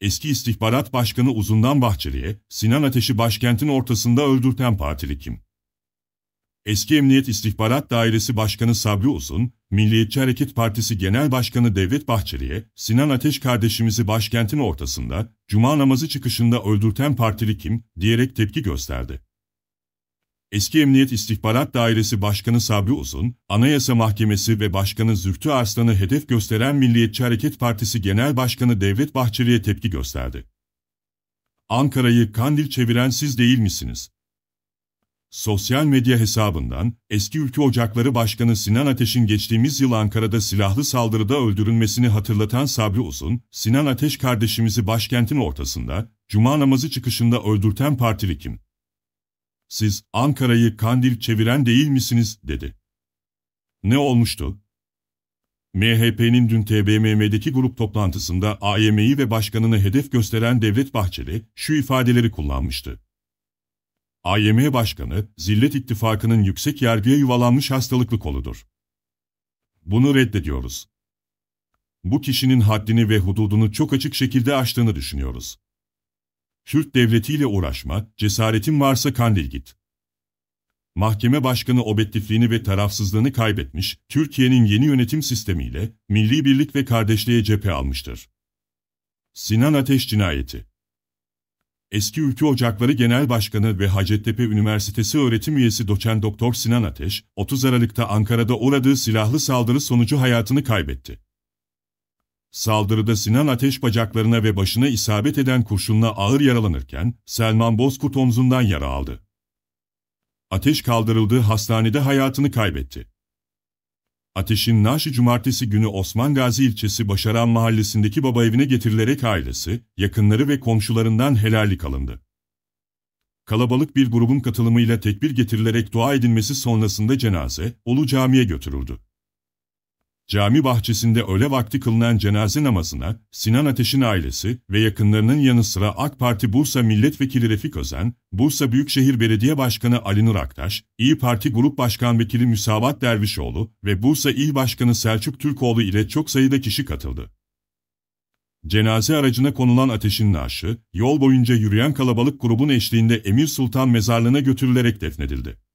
eski istihbarat başkanı Uzundan Bahçeli'ye, Sinan Ateş'i başkentin ortasında öldürten partili kim? Eski Emniyet İstihbarat Dairesi Başkanı Sabri Uzun, Milliyetçi Hareket Partisi Genel Başkanı Devlet Bahçeli'ye, Sinan Ateş kardeşimizi başkentin ortasında, cuma namazı çıkışında öldürten partili kim, diyerek tepki gösterdi. Eski Emniyet İstihbarat Dairesi Başkanı Sabri Uzun, Anayasa Mahkemesi ve Başkanı Zühtü Arslan'ı hedef gösteren Milliyetçi Hareket Partisi Genel Başkanı Devlet Bahçeli'ye tepki gösterdi. Ankara'yı kandil çeviren siz değil misiniz? Sosyal medya hesabından, eski Ülke Ocakları Başkanı Sinan Ateş'in geçtiğimiz yıl Ankara'da silahlı saldırıda öldürülmesini hatırlatan Sabri Uzun, Sinan Ateş kardeşimizi başkentin ortasında, cuma namazı çıkışında öldürten partili kim? Siz, Ankara'yı kandil çeviren değil misiniz, dedi. Ne olmuştu? MHP'nin dün TBMM'deki grup toplantısında AYM'yi ve başkanını hedef gösteren Devlet Bahçeli, şu ifadeleri kullanmıştı. AYM Başkanı, Zillet İttifakı'nın yüksek yargıya yuvalanmış hastalıklı koludur. Bunu reddediyoruz. Bu kişinin haddini ve hududunu çok açık şekilde aştığını düşünüyoruz. Türk devletiyle uğraşma, cesaretin varsa kandil git. Mahkeme başkanı objektifliğini ve tarafsızlığını kaybetmiş, Türkiye'nin yeni yönetim sistemiyle milli birlik ve kardeşliğe cephe almıştır. Sinan Ateş Cinayeti Eski Ülke Ocakları Genel Başkanı ve Hacettepe Üniversitesi öğretim üyesi doçent doktor Sinan Ateş, 30 Aralık'ta Ankara'da uğradığı silahlı saldırı sonucu hayatını kaybetti. Saldırıda Sinan Ateş bacaklarına ve başına isabet eden kurşunla ağır yaralanırken, Selman Bozkurt omzundan yara aldı. Ateş kaldırıldığı hastanede hayatını kaybetti. Ateş'in naaşı cumartesi günü Osman Gazi ilçesi Başaran mahallesindeki baba evine getirilerek ailesi, yakınları ve komşularından helallik alındı. Kalabalık bir grubun katılımıyla tekbir getirilerek dua edilmesi sonrasında cenaze, Ulu Cami'ye götürüldü. Cami bahçesinde öğle vakti kılınan cenaze namazına Sinan Ateş'in ailesi ve yakınlarının yanı sıra AK Parti Bursa Milletvekili Refik Özen, Bursa Büyükşehir Belediye Başkanı Ali Nur Aktaş, İyi Parti Grup Başkan Vekili Müsavat Dervişoğlu ve Bursa İl Başkanı Selçuk Türkoğlu ile çok sayıda kişi katıldı. Cenaze aracına konulan ateşin naaşı, yol boyunca yürüyen kalabalık grubun eşliğinde Emir Sultan mezarlığına götürülerek defnedildi.